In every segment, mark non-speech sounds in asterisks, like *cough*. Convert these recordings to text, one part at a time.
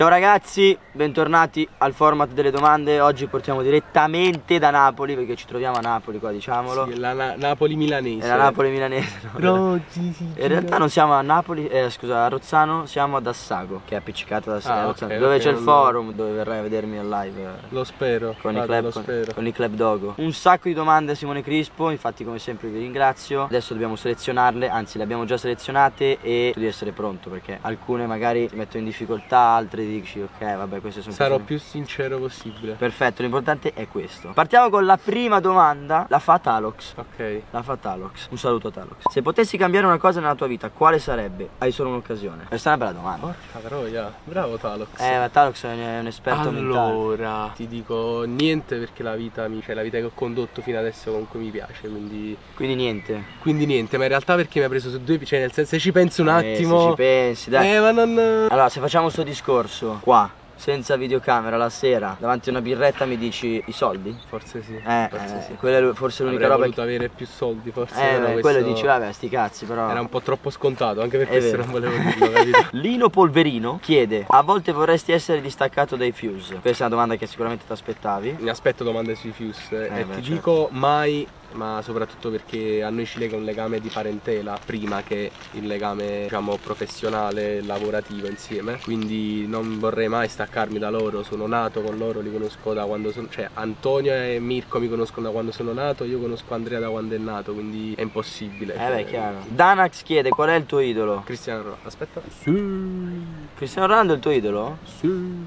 Ciao ragazzi, bentornati al format delle domande. Oggi portiamo direttamente da Napoli perché ci troviamo a Napoli qua, diciamolo. Sì, la Na- Napoli milanese. È la Napoli milanese. no? Rozzi, sì, In realtà non siamo a Napoli, eh, scusa, a Rozzano, siamo ad Assago, che è appiccicata da Ah, Rozzano, dove ok, c'è il forum, dove verrai a vedermi al live. eh, Lo spero. Con i, guarda, club, lo con, spero. con i club dogo Un sacco di domande a Simone Crispo Infatti come sempre vi ringrazio Adesso dobbiamo selezionarle Anzi le abbiamo già selezionate E tu devi essere pronto Perché alcune magari ti mettono in difficoltà Altre dici ok vabbè queste sono Sarò più sincero possibile. Perfetto l'importante è questo Partiamo con la prima domanda La fa Talox Ok. la fa Talox Un saluto a Talox Se potessi cambiare una cosa nella tua vita Quale sarebbe? Hai solo un'occasione Questa è una bella domanda Porca troia. Bravo Talox. Eh ma Talox è un esperto mentale allora, ti dico niente perché la vita, mi, cioè, la vita che ho condotto fino adesso comunque mi piace, quindi, Quindi niente quindi niente, ma in realtà perché mi ha preso su due cioè nel senso se ci penso un Eh, se attimo... ci pensi dai eh, ma non... Allora, se facciamo sto discorso qua, senza videocamera, la sera, davanti a una birretta mi dici i soldi? Forse sì, Eh, forse eh, sì. quella è forse l'unica Avrei roba voluto che... avere più soldi, forse. Eh, beh, questo quello dici, vabbè, sti cazzi, però... Era un po' troppo scontato, anche per È questo non volevo dirlo? *laughs* Lino Polverino chiede, a volte vorresti essere distaccato dai Fuse? Questa è una domanda che sicuramente ti aspettavi. Mi aspetto domande sui Fuse Eh, e beh, ti certo. dico mai, ma soprattutto perché a noi ci lega un legame di parentela prima che il legame diciamo professionale, lavorativo insieme. Quindi non vorrei mai staccarmi da loro, sono nato con loro, li conosco da quando sono, cioè Antonio e Mirko mi conoscono da quando sono nato, io conosco Andrea da quando è nato, quindi è impossibile. Eh beh, chiaro. Danax chiede, qual è il tuo idolo? Cristiano Ronaldo, aspetta. Cristiano Ronaldo è il tuo idolo?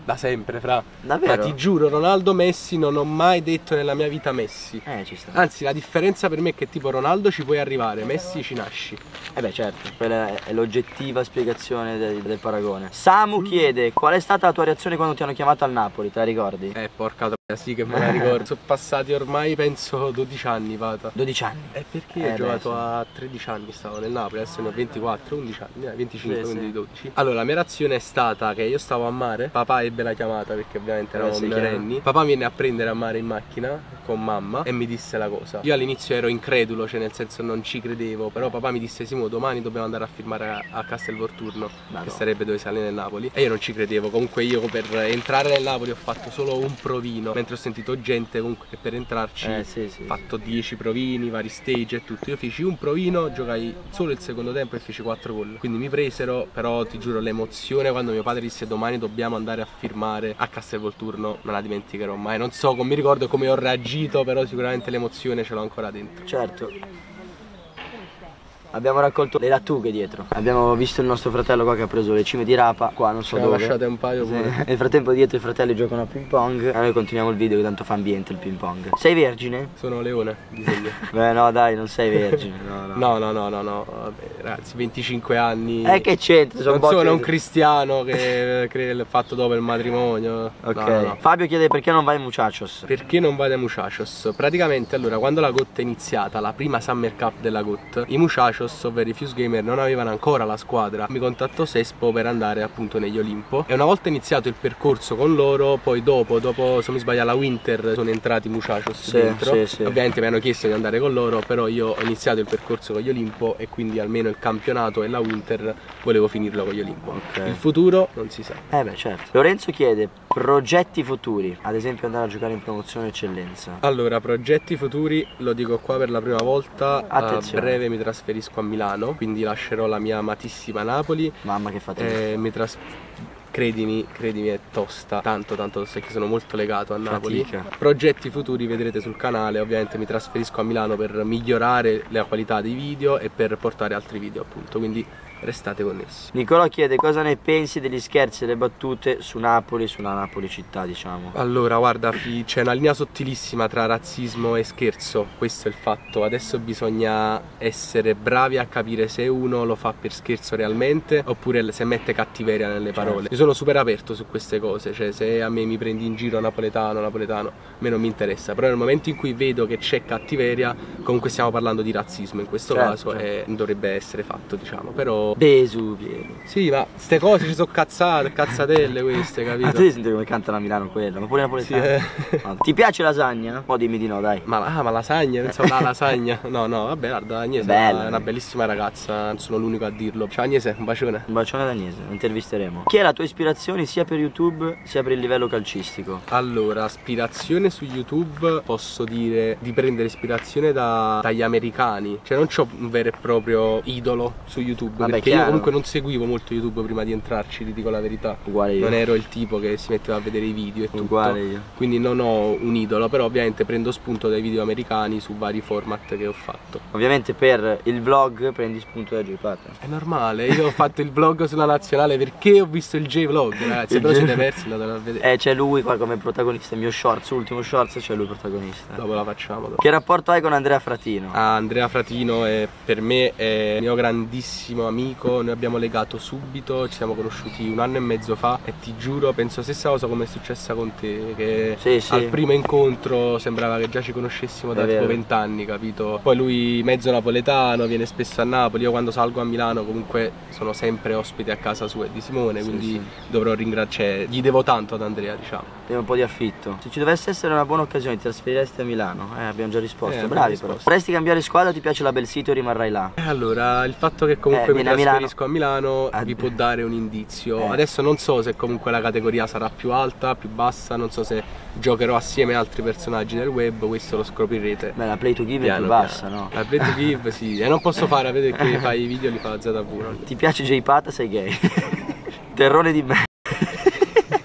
Da sempre, fra. Davvero? Ma ti giuro, Ronaldo Messi non ho mai detto nella mia vita Messi. Eh, ci sta. Anzi, la differenza per me è che tipo Ronaldo ci puoi arrivare, Messi ci nasci. Eh beh certo, quella è- l'oggettiva spiegazione del, del paragone. Samu chiede qual è stata la tua reazione quando ti hanno chiamato al Napoli, te la ricordi? Eh, porca sì che me la ricordo. Sono passati ormai, penso, 12 anni, vata. 12 anni. Eh, perché Eh, ho beh, giocato sì. a 13 anni, stavo nel Napoli, adesso ne ho 24, 11 anni, eh, 25, Sì, quindi sì. 12. Allora, la mia reazione è stata che io stavo a mare, papà ebbe la chiamata perché ovviamente Eh, eravamo sì, minorenni. Papà viene a prendere a mare in macchina con mamma e mi disse la cosa. Io all'inizio ero incredulo, cioè nel senso non ci credevo, però papà mi disse Simo, domani dobbiamo andare a filmare a, a Castelvolturno, Madonna. che sarebbe dove sale nel Napoli. E io non ci credevo, comunque io per entrare nel Napoli ho fatto solo un provino, mentre ho sentito gente comunque che per entrarci Eh sì, sì. fatto 10 provini, vari stage e tutto. Io feci un provino, giocai solo il secondo tempo e feci 4 gol. Quindi mi presero, però ti giuro l'emozione quando mio padre disse domani dobbiamo andare a firmare a Castelvolturno, non la dimenticherò mai. Non so, non mi ricordo come ho reagito, però sicuramente l'emozione ce l'ho ancora dentro. Certo. Abbiamo raccolto le lattughe dietro. Abbiamo visto il nostro fratello qua che ha preso le cime di rapa. Qua non so ne dove. lasciate un paio Sì. pure. *laughs* Nel frattempo dietro i fratelli giocano a ping pong. E noi continuiamo il video che tanto fa ambiente il ping pong. Sei vergine? Sono leone, disegno. *laughs* Beh no dai, non sei vergine. No, no. No, no, no, no, vabbè, ragazzi, 25 anni. Eh che c'entra? Sono non sono un cristiano che *laughs* crede il fatto dopo il matrimonio. Ok. No, no. Fabio chiede perché non vai ai Muchachos. Perché non vado ai Muchachos? Praticamente allora quando la GOT è iniziata, la prima Summer Cup della GOT, i Muchachos, ovvero i Fuse Gamer, non avevano ancora la squadra. Mi contattò Sespo per andare appunto negli Olimpo. E una volta iniziato il percorso con loro, poi dopo, dopo se non mi sbaglio alla Winter, sono entrati i Muchachos Sì, dentro. sì, sì. Ovviamente mi hanno chiesto di andare con loro, però io ho iniziato il percorso con gli Olimpo e quindi almeno il campionato e la Winter volevo finirlo con gli Olimpo. Ok. Il futuro non si sa. Eh beh certo. Lorenzo chiede progetti futuri. Ad esempio andare a giocare in promozione eccellenza. Allora, progetti futuri, lo dico qua per la prima volta, Attenzione. a breve mi trasferisco a Milano, quindi lascerò la mia amatissima Napoli Mamma che fatica. e mi tras- Credimi, credimi è tosta, tanto tanto tosta perché sono molto legato a Napoli. Fatica. Progetti futuri vedrete sul canale, ovviamente mi trasferisco a Milano per migliorare la qualità dei video e per portare altri video appunto, quindi restate connessi. Nicolò chiede cosa ne pensi degli scherzi e le battute su Napoli, sulla Napoli città, diciamo. Allora, guarda, fi- c'è una linea sottilissima tra razzismo e scherzo, questo è il fatto. Adesso bisogna essere bravi a capire se uno lo fa per scherzo realmente oppure se mette cattiveria nelle parole. Io sono super aperto su queste cose, cioè se a me mi prendi in giro napoletano, napoletano, a me non mi interessa, però nel momento in cui vedo che c'è cattiveria, comunque stiamo parlando di razzismo in questo Certo, caso certo. e dovrebbe essere fatto, diciamo. Però Vesuvio. Sì, ma ste cose ci sono cazzate, cazzatelle queste, capito? Ma tu devi sentire come cantano a Milano quello, ma pure napoletano. Sì, eh. No. Ti piace lasagna? O dimmi di no, dai. Ma, ah, ma lasagna, pensavo la *laughs* lasagna. No, no, vabbè, guarda, Agnese Bella. è una bellissima ragazza, non sono l'unico a dirlo. Ciao Agnese, un bacione. Un bacione ad Agnese, intervisteremo. Chi è la tua ispirazione sia per YouTube sia per il livello calcistico? Allora, ispirazione su YouTube posso dire di prendere ispirazione da- dagli americani. Cioè non ho un vero e proprio idolo su YouTube. Vabbè, perché chiaro. io comunque non seguivo molto YouTube prima di entrarci, ti dico la verità. Uguale io. Non ero il tipo che si metteva a vedere i video e tutto. Uguale io. Quindi non ho un idolo, però ovviamente prendo spunto dai video americani su vari format che ho fatto. Ovviamente per il vlog prendi spunto da Joy Pata. È normale, io ho fatto il vlog sulla nazionale perché ho visto il J-Vlog, ragazzi. Però siete persi, andatelo a vedere. Eh, c'è lui qua come protagonista, il mio shorts, ultimo shorts, c'è lui protagonista. Dopo la facciamo. dopo. Che rapporto hai con Andrea Fratino? Ah, Andrea Fratino è, per me è il mio grandissimo amico, noi abbiamo legato subito, ci siamo conosciuti un anno e mezzo fa e ti giuro, penso stessa cosa come è successa con te, che Sì, sì. al primo incontro sembrava che già ci conoscessimo da tipo vent'anni, capito? Poi lui mezzo napoletano, viene spesso a Napoli, io quando salgo a Milano comunque sono sempre ospite a casa sua e di Simone, Sì, quindi dovrò ringraziare, gli devo tanto ad Andrea diciamo. Devo un po' di affitto. Se ci dovesse essere una buona occasione, ti trasferiresti a Milano? Eh, abbiamo già risposto. Eh, Bravi risposto. però. Vorresti cambiare squadra o ti piace la Bel Sito e rimarrai là? Eh, Allora, il fatto che comunque Eh, mi a Milano. a Milano, Ah, vi può dare un indizio. eh. Adesso non so se comunque la categoria sarà più alta, più bassa, non so se giocherò assieme a altri personaggi del web, questo lo scoprirete. Beh, la play to give è piano più piano. bassa, no? La play to give, sì. E non posso fare, vedete che *laughs* fai i video li fa ZV. Ti piace J Pata, sei gay. *laughs* Terrone di me.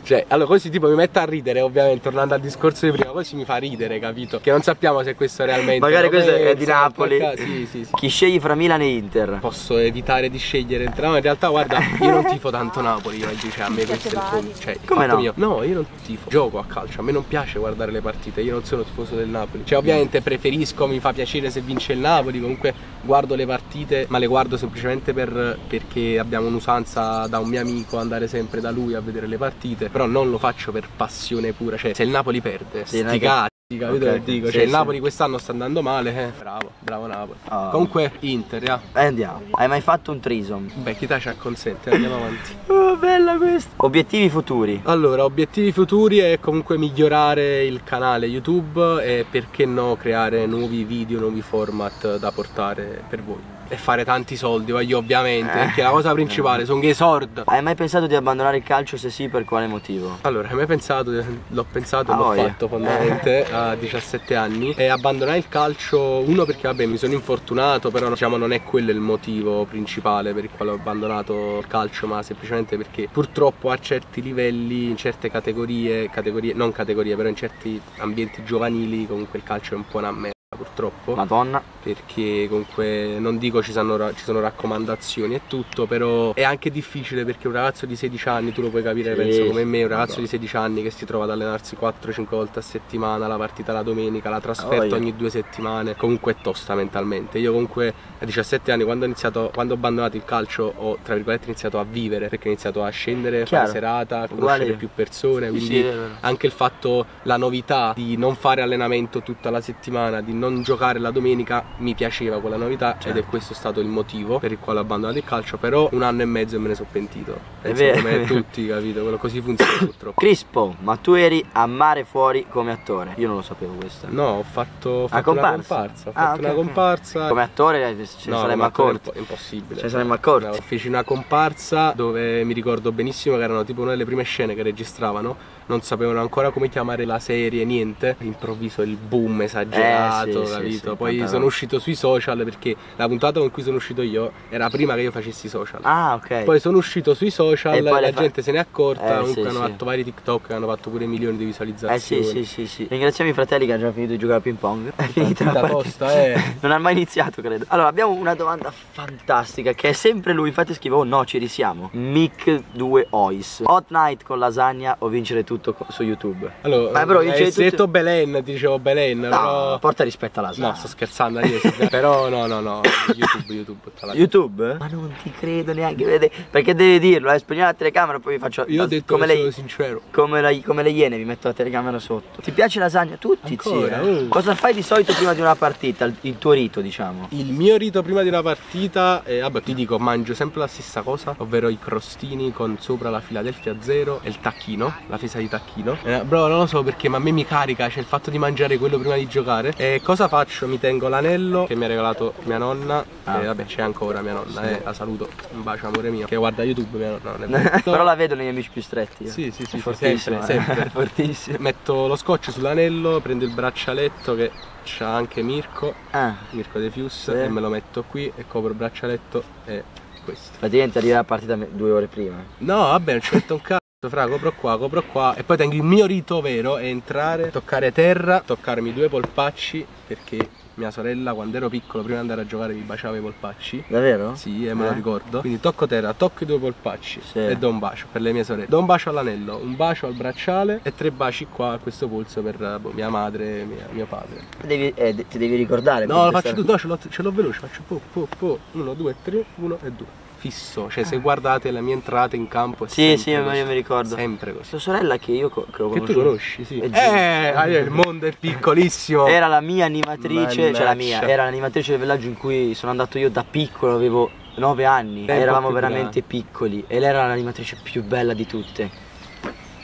Cioè, allora così tipo mi metto a ridere, ovviamente, tornando al discorso di prima, così mi fa ridere, capito? Che non sappiamo se questo realmente Magari questo è di Napoli. qualcosa- Sì, sì, sì. Chi scegli fra Milan e Inter? Posso evitare di scegliere entrambi. No, in realtà, guarda, io non tifo tanto Napoli oggi, cioè a me questo è il punto. Cioè, Come no? mio- No, io non tifo. Gioco a calcio, a me non piace guardare le partite, io non sono tifoso del Napoli. Cioè, ovviamente preferisco, mi fa piacere se vince il Napoli, comunque guardo le partite, ma le guardo semplicemente per- perché abbiamo un'usanza da un mio amico andare sempre da lui a vedere le partite. Però non lo faccio per passione pura. Cioè, se il Napoli perde, Sì, sti cazzi, capito Ok, che dico? sì, Cioè, il sì. Napoli quest'anno sta andando male, eh. Bravo, bravo Napoli. Ah. Comunque, Inter, ja. Eh, andiamo. Hai mai fatto un trison? Beh, chi te ci acconsente, andiamo avanti. *laughs* Oh, bella questa. Obiettivi futuri. Allora, obiettivi futuri è comunque migliorare il canale YouTube e perché no creare nuovi video, nuovi format da portare per voi. E fare tanti soldi, voglio ovviamente, Eh. perché la cosa principale sono che i soldi. Hai mai pensato di abbandonare il calcio? Se sì, per quale motivo? Allora, hai mai pensato, l'ho pensato e Ah, l'ho fatto fondamentalmente a 17 anni e abbandonare il calcio, uno perché vabbè mi sono infortunato, però diciamo non è quello il motivo principale per il quale ho abbandonato il calcio, ma semplicemente perché purtroppo a certi livelli, in certe categorie, categorie non categorie, però in certi ambienti giovanili comunque il calcio è un po' una merda purtroppo Madonna. perché comunque non dico ci sono, ra- ci sono raccomandazioni e tutto, però è anche difficile perché un ragazzo di 16 anni, tu lo puoi capire, Sì, penso come me, un ragazzo madonna. di 16 anni che si trova ad allenarsi 4-5 volte a settimana, la partita la domenica, la trasferta Voglia. ogni due settimane, comunque è tosta mentalmente. Io comunque a 17 anni quando ho iniziato, quando ho abbandonato il calcio ho tra virgolette iniziato a vivere perché ho iniziato a scendere, Chiaro. fare serata, a conoscere più persone, quindi sì, anche il fatto, la novità di non fare allenamento tutta la settimana, di non giocare la domenica, mi piaceva quella novità ed Certo. è questo stato il motivo per il quale ho abbandonato il calcio, però un anno e mezzo e me ne sono pentito. Penso vero, come è vero. tutti, capito? Quello così funziona *coughs* purtroppo. Crispo, ma tu eri a mare fuori come attore? Io non lo sapevo questo. No, ho fatto, ho Ah, fatto una comparsa? comparsa, ho Ah, fatto ok, una ok. comparsa. Come attore eh, ce ne No, saremmo accorti. È impo- impossibile. Ce ne saremmo accorti. Bravo. Feci una comparsa dove mi ricordo benissimo che erano tipo una delle prime scene che registravano. Non sapevano ancora come chiamare la serie, niente. Improvviso il boom esagerato, Eh, sì, sì, capito? sì, Poi tanta sono uscito sui social perché la puntata con cui sono uscito io era prima che io facessi i social. Ah, ok. Poi sono uscito sui social, E poi la fa- gente se n'è accorta, Eh, comunque sì, hanno sì. fatto vari TikTok che hanno fatto pure milioni di eh visualizzazioni. sì, sì, sì, sì. Ringraziamo i fratelli che hanno già finito di giocare a ping pong. È finita la Partita tosta, eh. *laughs* Non ha mai iniziato, credo. Allora, abbiamo una domanda fantastica che è sempre lui. Infatti scrive, oh no, ci risiamo. Mic 2 Ois. Hot night con lasagna o vincere tutto co- su YouTube? Allora, Ma però hai vince tutti- detto Belen, ti dicevo Belen, No, però... porta rispetto aspetta la No, sto scherzando io, però no, no, no, YouTube, YouTube. YouTube? Ma non ti credo neanche, vede- perché devi dirlo, eh, spegniamo la telecamera e poi vi faccio Io ho detto come sono sincero. come, la- come le iene, vi metto la telecamera sotto. Ti piace lasagna? Tutti, Ancora? zio. Oh. Cosa fai di solito prima di una partita? Il, il tuo rito, diciamo. Il mio rito prima di una partita, eh, vabbè, ti dico, mangio sempre la stessa cosa, ovvero i crostini con sopra la Philadelphia Zero e il tacchino, la fesa di tacchino. Eh, bro, non lo so perché, ma a me mi carica, c'è il fatto di mangiare quello prima di giocare. E cosa faccio? Mi tengo l'anello che mi ha regalato mia nonna, Ah. e vabbè, c'è ancora mia nonna, eh, la saluto, un bacio amore mio, che guarda YouTube mia nonna. *laughs* Però la vedo negli amici più stretti. eh. Sì, sì, sì, sì, fortissimo, sempre, eh. sempre. *laughs* fortissimo. Metto lo scotch sull'anello, prendo il braccialetto che c'ha anche Mirko, Ah, Mirko De Fius, Sì. e me lo metto qui e copro il braccialetto e questo. praticamente arriva la partita due ore prima. No, vabbè, non ci metto un cazzo, fra, copro qua, copro qua e poi tengo il mio rito vero, è entrare, toccare terra, toccarmi due polpacci perché mia sorella quando ero piccolo prima di andare a giocare mi baciava i polpacci. Davvero? Sì, e me lo Eh? ricordo. Quindi tocco terra, tocco i due polpacci Sì. e do un bacio per le mie sorelle. Do un bacio all'anello, un bacio al bracciale e tre baci qua a questo polso per eh, boh, mia madre e mio padre. Devi, eh, ti devi ricordare. No, lo faccio tutto, no, ce l'ho, ce l'ho veloce, faccio po, po, po, uno, due, tre, uno e due. Fisso, cioè se guardate le mie entrate in campo è Ah. Sì, sì, io così. mi ricordo. Sempre così. Sua sorella che io co- che Che tu conosci, sì. È Eh, ah, il mondo è piccolissimo. Era la mia animatrice, cioè la mia, era l'animatrice del villaggio in cui sono andato io da piccolo, avevo 9 anni, Lei è un po' eravamo veramente piccoli e lei era l'animatrice più bella di tutte.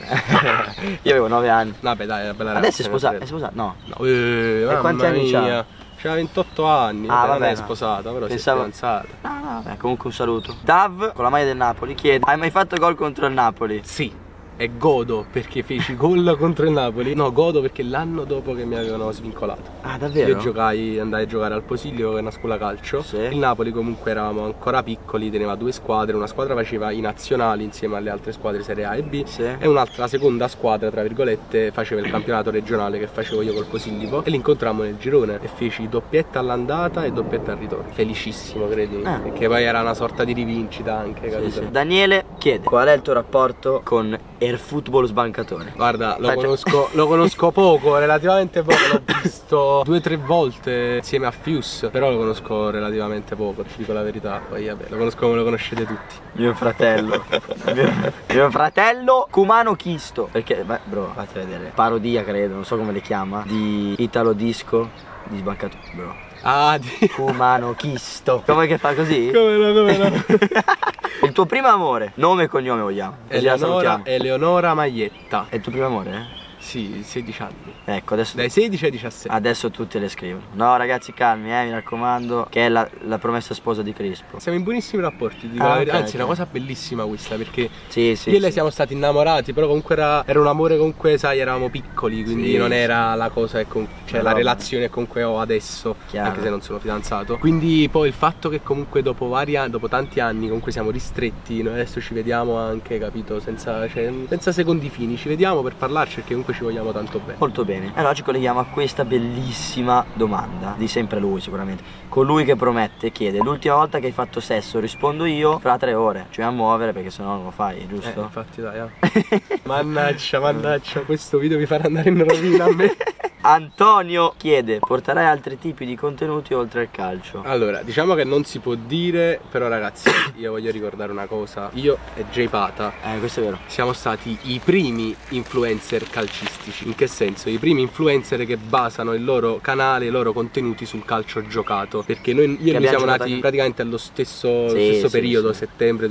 *laughs* io avevo 9 anni. Vabbè, dai, è una bella Adesso è ragazza, sposata, è mia sposata? No. No, eh, mamma quanti anni c'ha? Mia. C'ha 28 anni, Ah, non vabbè, è no. sposata, però Pensavo- si è fidanzata. No, no, vabbè, comunque un saluto. Dav, con la maglia del Napoli, chiede: Hai mai fatto gol contro il Napoli? Sì. E godo perché feci gol *laughs* contro il Napoli. No, godo perché l'anno dopo che mi avevano svincolato. Ah, davvero? Io giocai, andai a giocare al Posilio, che è una scuola calcio. Sì. Il Napoli comunque eravamo ancora piccoli, teneva due squadre. Una squadra faceva i nazionali insieme alle altre squadre Serie A e B. Sì. E un'altra, seconda squadra, tra virgolette, faceva il campionato regionale che facevo io col Posillipo. E li incontrammo nel girone. E feci doppietta all'andata e doppietta al ritorno. Felicissimo, credimi. Ah. Perché poi era una sorta di rivincita anche, capito? sì. Daniele chiede: Qual è il tuo rapporto con Air Football Sbancatore? Guarda, lo conosco, lo conosco poco, relativamente poco, l'ho visto due o tre volte insieme a Fius, però lo conosco relativamente poco, ti dico la verità, poi vabbè, lo conosco come lo conoscete tutti. Mio fratello. mio, mio fratello Cumano Chisto. Perché, beh, bro, fate vedere. Parodia, credo, non so come le chiama. Di Italo Disco di Sbancatore, bro. Ah, di... Cumano Chisto. Come che fa così? *laughs* come no, come no. Il tuo primo amore, nome e cognome vogliamo. Eleonora. Eleonora Maglietta. È il tuo primo amore, eh? Sì, 16 anni. Ecco, adesso, Dai 16 ai 17. adesso tutti le scrivono. No, ragazzi, calmi, eh, mi raccomando. Che è la, la promessa sposa di Crispo. Siamo in buonissimi rapporti, ti dico Ah, la verità. ok, anzi è ok. una cosa bellissima questa perché Sì, sì. io e lei sì. siamo stati innamorati, però comunque era, era un amore comunque, sai, eravamo piccoli, quindi Sì, non era la cosa che con- cioè No, la relazione che comunque ho adesso, Chiaro. anche se non sono fidanzato. Quindi poi il fatto che comunque dopo vari anni, dopo tanti anni comunque siamo ristretti, noi adesso ci vediamo anche, capito, senza, cioè, senza secondi fini, ci vediamo per parlarci perché comunque ci vogliamo tanto bene. Molto bene. Allora ci colleghiamo a questa bellissima domanda. Di sempre lui sicuramente. Colui che promette chiede l'ultima volta che hai fatto sesso rispondo io fra tre ore. Ci dobbiamo muovere perché sennò non lo fai, Eh, giusto? infatti dai, eh. *laughs* mannaggia, mannaggia, questo video mi farà andare in rovina a me. *laughs* Antonio chiede porterai altri tipi di contenuti oltre al calcio? Allora, diciamo che non si può dire, però ragazzi, *coughs* io voglio ricordare una cosa. Io e Jay Pata Eh, questo è vero. siamo stati i primi influencer calcistici. In che senso? I primi influencer che basano il loro canale, i loro contenuti sul calcio giocato. Perché noi, io e lui siamo nati praticamente allo stesso, Sì, stesso sì, periodo, sì. settembre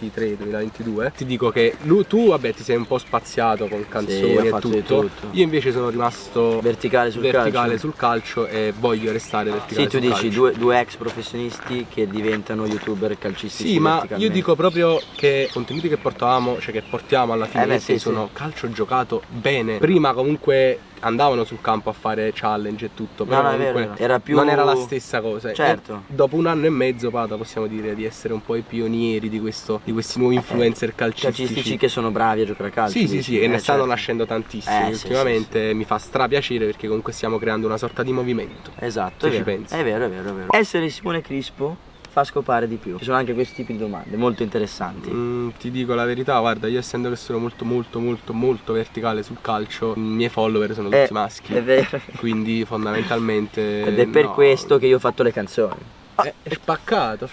2023-2022. Ti dico che lui- tu, vabbè, ti sei un po' spaziato con canzoni e fatto di tutto. tutto. Io invece sono rimasto Verticale sul verticale calcio. sul calcio e voglio restare verticale Sì, tu dici due, due ex professionisti che diventano youtuber calcistici. Sì, ma io dico proprio che i contenuti che portavamo, cioè che portiamo alla fine Eh beh, sì, sono sì. calcio giocato bene. Prima comunque andavano sul campo a fare challenge e tutto, però No, comunque vero. Era più- non era la stessa cosa. Certo. E dopo un anno e mezzo, Pata, possiamo dire di essere un po' i pionieri di, questo, di questi nuovi influencer calcistici. calcistici che sono bravi a giocare a calcio. Sì, sì, sì, e ne Eh, stanno certo. nascendo tantissimi Eh, sì, ultimamente, mi fa strapiacere perché comunque stiamo creando una sorta di movimento. Esatto, è ci vero. pensi. È vero, è vero, è vero. Essere Simone Crispo fa scopare di più? Ci sono anche questi tipi di domande molto interessanti. Mm, ti dico la verità, guarda, io essendo che sono molto molto molto molto verticale sul calcio, i miei follower sono tutti Eh, maschi. È vero. *laughs* Quindi fondamentalmente *laughs* Ed è per no. questo che io ho fatto le canzoni. Eh, è spaccato.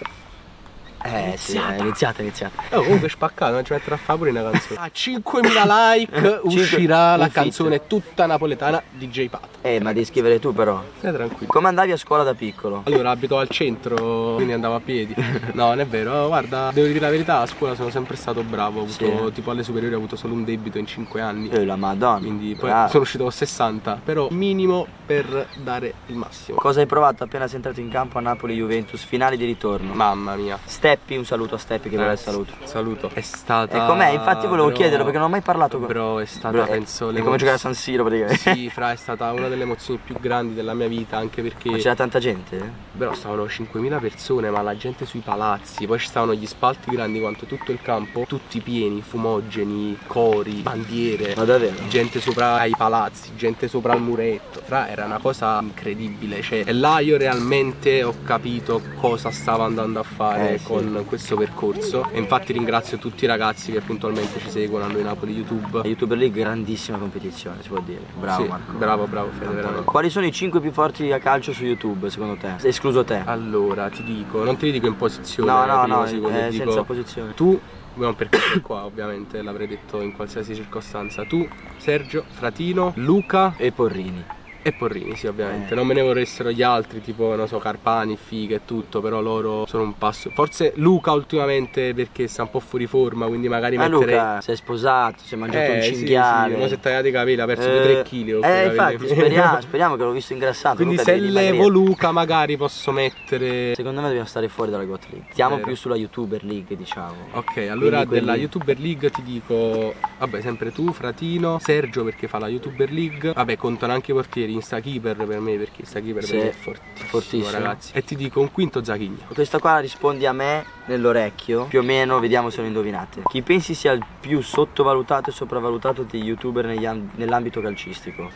Eh sì, è iniziata, è iniziata. Oh, comunque è spaccato, non ci metterà a fare pure una canzone. A 5.000 like uscirà un la canzone tutta napoletana di J Pat. Eh, ma devi scrivere tu però. Stai tranquillo. Come andavi a scuola da piccolo? Allora abito al centro, quindi andavo a piedi. No, non è vero. Oh, Guarda, devo dire la verità, a scuola sono sempre stato bravo. Ho avuto, Sì. tipo alle superiori ho avuto solo un debito in 5 anni. Eh, la madonna. Quindi poi bravo. sono uscito con 60, però minimo per dare il massimo. Cosa hai provato appena sei entrato in campo a Napoli Juventus? Finali di ritorno. Mamma mia. Steppi, un saluto a Steppi che vuole il saluto. Saluto. È stata. E com'è? Infatti volevo bro, chiederlo perché non ho mai parlato con Bro, è stata Bro, è- penso è come giocare a San Siro praticamente. Sì, fra è stata una delle emozioni più grandi della mia vita, anche perché Ma c'era tanta gente? Però stavano 5.000 persone, ma la gente sui palazzi, poi ci stavano gli spalti grandi quanto tutto il campo, tutti pieni, fumogeni, cori, bandiere, Ma davvero? gente sopra i palazzi, gente sopra il muretto. Fra era una cosa incredibile, cioè e là io realmente ho capito cosa stavo andando a fare Eh, sì. Con questo percorso e infatti ringrazio tutti i ragazzi che puntualmente ci seguono a noi Napoli YouTube. La YouTuber League grandissima competizione, si può dire. Bravo Sì, Marco. Bravo, bravo Fede, veramente. Quali sono i 5 più forti a calcio su YouTube secondo te? Escluso te. Allora, ti dico, non te li dico in posizione, no, no, primo, no, secondo, eh, ti senza dico, posizione. Tu, non perché qua ovviamente, l'avrei detto in qualsiasi circostanza. Tu, Sergio, Fratino, Luca E Porrini. E Porrini, sì ovviamente. Eh. Non me ne vorressero gli altri, tipo, non so, Carpani, Figa e tutto, però loro sono un passo. Forse Luca ultimamente perché sta un po' fuori forma, quindi magari Ma metterei... Luca si è sposato, si è mangiato un Eh, sì, cinghiale. Sì, ma si è tagliato i capelli, ha perso Eh, 3 kg. Eh, infatti, speriamo, *laughs* speriamo che l'ho visto ingrassato. Quindi Luca se levo. Luca magari posso mettere... Secondo me dobbiamo stare fuori dalla GOT League. Stiamo Vero. più sulla YouTuber League, diciamo. Ok, allora Quindi quelli- della YouTuber League ti dico, vabbè, sempre tu, Fratino, Sergio perché fa la YouTuber League, vabbè, contano anche i portieri, Instakeeper per me perché Instakeeper Sì, per me è fortissimo, fortissimo. ragazzi. E ti dico un quinto Zachigna. Questa qua rispondi a me nell'orecchio, più o meno vediamo se lo indovinate. Chi pensi sia il più sottovalutato e sopravvalutato dei youtuber nell'ambito calcistico?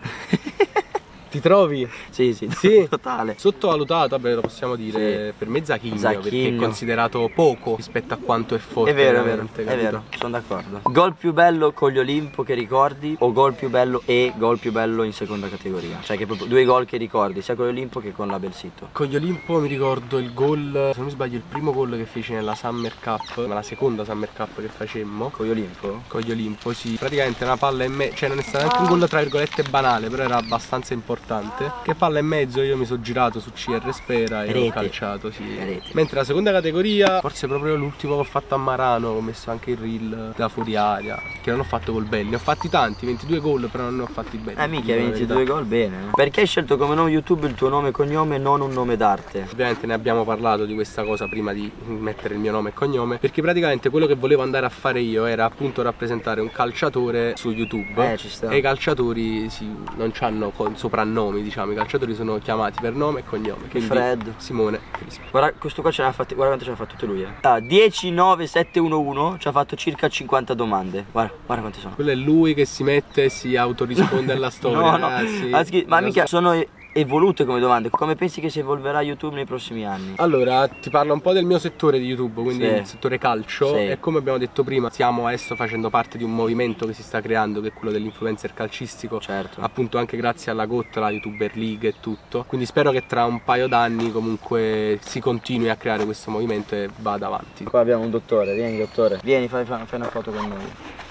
*laughs* Ti trovi? Sì, sì, Sì. totale. Sottovalutato, vabbè, lo possiamo dire, per me Zachigno, perché è Zacchigno. considerato poco rispetto a quanto è forte. È vero, è vero, veramente, è capito? vero, sono d'accordo. Gol più bello con gli Olimpo che ricordi o gol più bello e gol più bello in seconda categoria? Cioè che proprio due gol che ricordi, sia con gli Olimpo che con la Belsito. Con gli Olimpo mi ricordo il gol, se non mi sbaglio, il primo gol che feci nella Summer Cup, ma la seconda Summer Cup che facemmo. Con gli Olimpo? con gli Olimpo, sì. Praticamente una palla e mezzo, cioè non è stato neanche un gol tra virgolette banale, però era abbastanza importante. Che palla e mezzo io mi sono girato su CR Spera e Rete. ho calciato, sì. Rete. Mentre la seconda categoria, forse proprio l'ultimo che ho fatto a Marano, ho messo anche il reel da fuori aria, che non ho fatto gol belli. Ne ho fatti tanti, 22 gol, però non ne ho fatti belli. Eh mica dico la 22 verità. gol bene. eh. Perché hai scelto come nome YouTube il tuo nome e cognome e non un nome d'arte? Ovviamente ne abbiamo parlato di questa cosa prima di mettere il mio nome e cognome, perché praticamente quello che volevo andare a fare io era appunto rappresentare un calciatore su YouTube. Eh, ci sta. E i calciatori sì, non hanno soprannomi, diciamo, i calciatori sono chiamati per nome e cognome. Quindi Fred. Simone Crispo. Guarda, questo qua ce n'ha fatti, guarda quanto ce n'ha fatto lui. Eh. Ah, 10, 9, 7, 1, 1 ci ha fatto circa 50 domande. Guarda, guarda quante sono. Quello è lui che si mette e si autorisponde *laughs* alla storia. no, no. ragazzi. Ah, schi- ma mica so. sono evolute come domande. Come pensi che si evolverà YouTube nei prossimi anni? Allora, ti parlo un po' del mio settore di YouTube, quindi Sì. il settore calcio. Sì. E come abbiamo detto prima, stiamo adesso facendo parte di un movimento che si sta creando, che è quello dell'influencer calcistico. Certo. Appunto anche grazie alla GOT, la YouTuber League e tutto. Quindi spero che tra un paio d'anni comunque si continui a creare questo movimento e vada avanti. Qua abbiamo un dottore, vieni dottore. Vieni, fai, fai fai una foto con noi.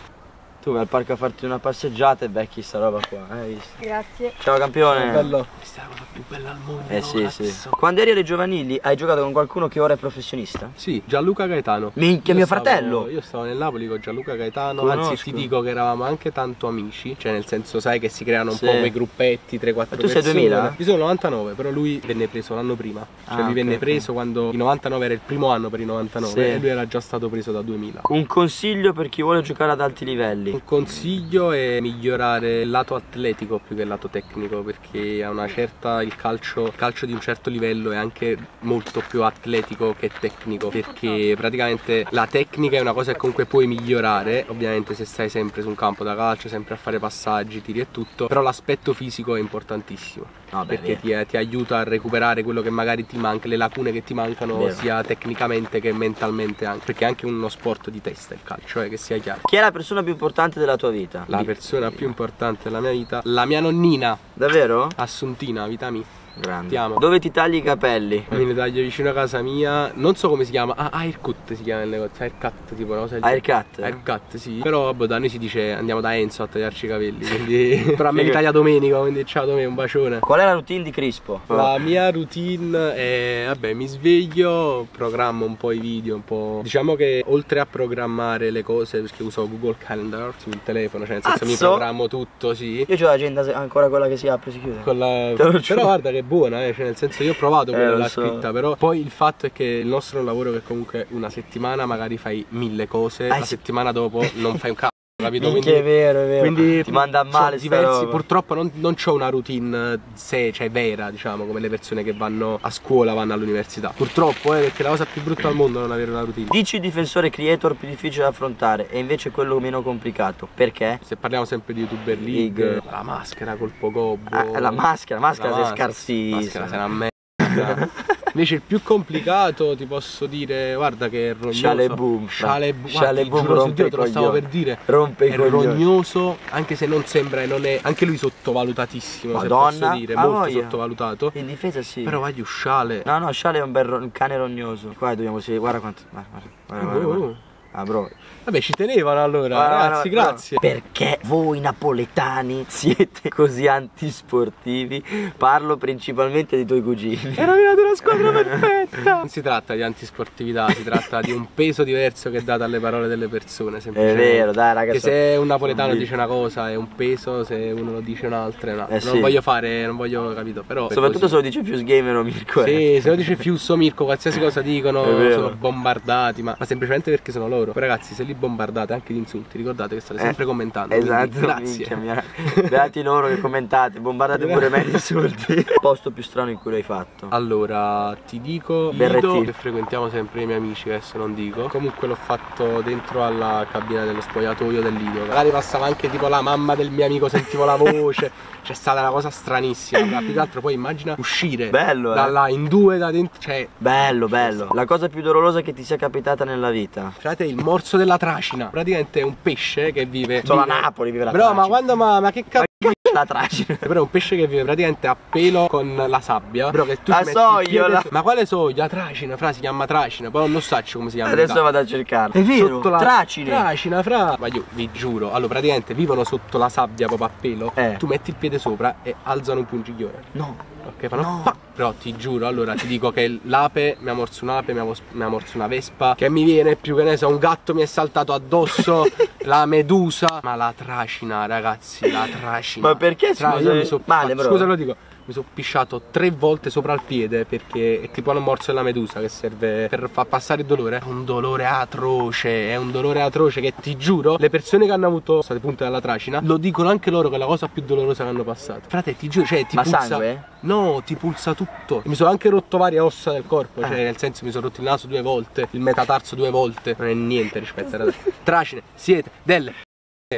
Tu vai al parco a farti una passeggiata e becchi sta roba qua, eh, hai visto? Grazie. Ciao campione. Bello. Questa è la cosa più bella al mondo. Eh sì, cazzo. sì. Quando eri alle giovanili hai giocato con qualcuno che ora è professionista? Sì, Gianluca Gaetano. Minchia, Io mio stavo- fratello! Io stavo nel Napoli con Gianluca Gaetano, Conosco. anzi ti dico che eravamo anche tanto amici, cioè nel senso sai che si creano un Sì. po' quei gruppetti, 3-4 Ma tu sei persone. 2000? Io sono 99, però lui venne preso l'anno prima. Cioè Ah, lui venne ok. preso quando il 99 era il primo anno per i 99 Sì. e lui era già stato preso da 2000. Un consiglio per chi vuole giocare ad alti livelli. Un consiglio è migliorare il lato atletico più che il lato tecnico perché certa il calcio, il calcio di un certo livello è anche molto più atletico che tecnico perché praticamente la tecnica è una cosa che comunque puoi migliorare ovviamente se stai sempre su un campo da calcio sempre a fare passaggi tiri e tutto però l'aspetto fisico è importantissimo beh, perché ti, ti aiuta a recuperare quello che magari ti manca le lacune che ti mancano Vero. sia tecnicamente che mentalmente anche perché è anche uno sport di testa il calcio eh, che sia chiaro Chi è la persona più importante della tua vita? la persona più importante della mia vita la mia nonnina Davvero? Assuntina Vitami Grande. Ti amo. Dove ti tagli i capelli? mi ne taglio vicino a casa mia non so come si chiama ah Aircut si chiama il negozio Aircut tipo una cosa del genere. Haircut? Haircut sì Però vabbè da noi si dice andiamo da Enzo a tagliarci i capelli Quindi *laughs* Però a me li taglia Domenico Quindi ciao Domenico un bacione Qual è la routine di Crispo? La mia routine è, vabbè, mi sveglio, programmo un po' i video, un po'... Diciamo che oltre a programmare le cose, perché uso Google Calendar sul telefono, cioè nel senso mi Cazzo! programmo tutto, sì. Io ho l'agenda ancora quella che si apre e si chiude. Con la- Te lo *laughs* giuro. Però guarda che buona, eh, cioè nel senso io ho provato Eh, quella lo là so. scritta, però poi il fatto è che il nostro è un lavoro che comunque una settimana magari fai mille cose, Ah, la settimana dopo non fai un cazzo, capito? Minchia, è vero, è vero. Quindi ti manda a male diversi, purtroppo non, non ho una routine eh, se, cioè vera, diciamo, come le persone che vanno a scuola, vanno all'università. Purtroppo, eh, perché è la cosa più brutta al mondo è non avere una routine. Dici il difensore creator più difficile da affrontare e invece quello meno complicato. Perché? Se parliamo sempre di YouTuber League, League. la maschera col Pogobbo. Ah, la maschera, la maschera La sei maschera. scarsissima. maschera sei una *laughs* merda. Invece il più complicato ti posso dire, guarda che è rognoso. Shale Boom. Shale Boom. Guarda, Boom giuro rompe Dio, te lo stavo per dire. Rompe è rognoso, anche se non sembra e non è. Anche lui sottovalutatissimo, se Madonna, posso dire, ha molto voglia. sottovalutato. In difesa sì. Però vai Shale. No, no, Shale è un bel un cane rognoso. Qua dobbiamo seguire. Guarda quanto. Guarda, guarda, guarda, guarda, Oh, guarda. Ah, bro. Vabbè, ci tenevano allora, Guarda, ragazzi, guarda, grazie. guarda. Perché voi napoletani siete così antisportivi? Parlo principalmente dei tuoi cugini. Era venuta una squadra *laughs* perfetta. Non si tratta di antisportività, si tratta di un peso diverso che è dato alle parole delle persone. È vero, dai, ragazzi. Che se un napoletano dice una cosa è un peso, se uno lo dice un'altra è un'altra. Eh, non sì. voglio fare, non voglio, capito, però. Soprattutto così. se lo dice Fuse Gamer o Mirko. eh. Sì, se lo dice Fiusso Mirko, qualsiasi cosa dicono, sono bombardati, ma, ma semplicemente perché sono loro. Poi ragazzi, se li bombardate anche di insulti, ricordate che state sempre commentando. quindi Esatto, *laughs* grazie. mia. Beati loro che commentate, bombardate pure me di insulti. *laughs* Posto più strano in cui l'hai fatto. Allora, ti dico Berrettino. Che frequentiamo sempre i miei amici, adesso non dico. Comunque l'ho fatto dentro alla cabina dello spogliatoio del Lido. Magari passava anche tipo la mamma del mio amico, sentivo la voce. *laughs* C'è stata una cosa stranissima. Ma più che altro poi immagina uscire Bello, eh. da là in due da dentro. Cioè, Bello, bello. La cosa più dolorosa che ti sia capitata nella vita. frate, il morso della tracina. Praticamente è un pesce che vive. Solo a vive- Napoli vive la Bro, ma tracina. quando ma, ma che cazzo? *laughs* La tracina. Però è un pesce che vive praticamente a pelo con la sabbia. Bro, che tu La sogliola. Ma quale soglia? Tracina, fra si chiama tracina. Poi non so come si chiama. Adesso vado a cercarlo. È vero, Sotto la tracine. Tracina, fra. Ma io vi giuro. Allora, praticamente vivono sotto la sabbia proprio a pelo. Eh. Tu metti il piede sopra e alzano un pungiglione. No. Ok, fanno. No. pa. Però ti giuro, allora ti dico che l'ape mi ha morso un'ape, mi ha, mi ha morso una vespa. Che mi viene più che ne so, un gatto mi è saltato addosso. *laughs* la medusa. Ma la tracina, ragazzi, la tracina. Ma perché, scusa? io mi so- Male, ma- bro. Scusa, lo dico. Mi sono pisciato tre volte sopra il piede perché è tipo un morso della medusa che serve per far passare il dolore. È un dolore atroce, è un dolore atroce che ti giuro, le persone che hanno avuto state punte dalla tracina lo dicono anche loro che è la cosa più dolorosa che hanno passato. Frate, ti giuro, cioè ti Ma pulsa. sangue? No, ti pulsa tutto. Mi sono anche rotto varie ossa del corpo, Ah. cioè nel senso mi sono rotto il naso due volte, il metatarso due volte. Non è niente rispetto alla tracine. Siete delle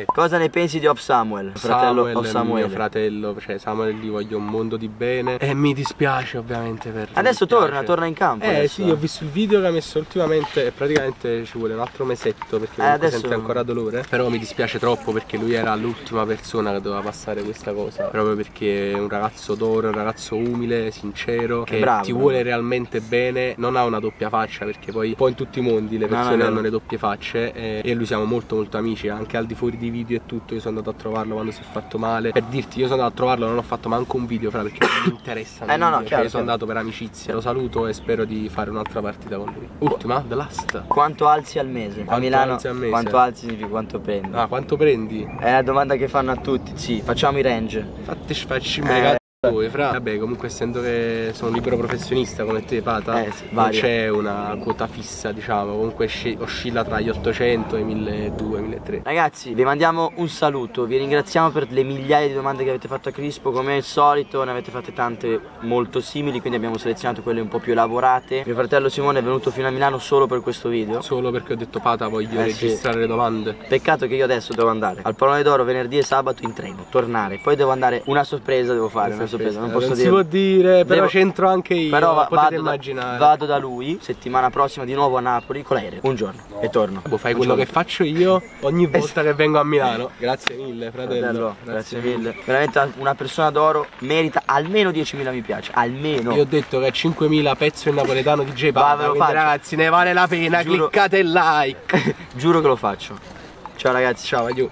Cosa ne pensi di Off Samuel? Fratello Samuel, Off è Samuele. mio fratello, cioè Samuel gli voglio un mondo di bene e mi dispiace ovviamente per Adesso torna, torna in campo. Eh adesso. sì, ho visto il video che ha messo ultimamente e praticamente ci vuole un altro mesetto perché Eh, adesso- sente ancora dolore. Però mi dispiace troppo perché lui era l'ultima persona che doveva passare questa cosa. Proprio perché è un ragazzo d'oro, un ragazzo umile, sincero, che bravo, ti vuole realmente bene, non ha una doppia faccia perché poi un po' in tutti i mondi le No, no, persone no. hanno le doppie facce e, e lui siamo molto molto amici, anche al di fuori di video e tutto. Io sono andato a trovarlo quando si è fatto male. Per dirti, io sono andato a trovarlo, non ho fatto manco un video, fra perché non mi interessa. Eh, no, no, Cioè, chiaro, io sono andato per amicizia. Lo saluto e spero di fare un'altra partita con lui. Ultima, the last. Quanto alzi al mese? a Quanto Milano alzi al mese? quanto alzi significa quanto prendi? Ah, quanto prendi? È la domanda che fanno a tutti. Sì, facciamo i range. Fatti facci Eh, Due, fra. Vabbè, comunque essendo che sono libero professionista come te, Pata, Eh, sì, non c'è una quota fissa, diciamo, comunque sci- oscilla tra gli 800 e i 1200, 1300. Ragazzi, vi mandiamo un saluto, vi ringraziamo per le migliaia di domande che avete fatto a Crispo, come al solito ne avete fatte tante molto simili, quindi abbiamo selezionato quelle un po' più elaborate. Mio fratello Simone è venuto fino a Milano solo per questo video. Solo perché ho detto Pata voglio Eh, sì. registrare le domande. Peccato che io adesso devo andare al Pallone d'Oro venerdì e sabato in treno, tornare, poi devo andare, una sorpresa devo fare, una sorpresa, non posso si dire. può dire, però Devo- c'entro anche io, Però va- potete vado, da, immaginare. vado da lui settimana prossima di nuovo a Napoli con l'aereo, un giorno e torno. Boh, fai Un quello giorno. che faccio io ogni volta che vengo a Milano. Grazie mille, fratello. Fratello, grazie mille. Veramente una persona d'oro merita almeno 10.000 mi piace, almeno. Io ho detto che a 5.000 pezzo in napoletano di J faccio. ragazzi ne vale la pena, Giuro. cliccate il like. *laughs* Giuro che lo faccio. Ciao ragazzi. Ciao, adieu.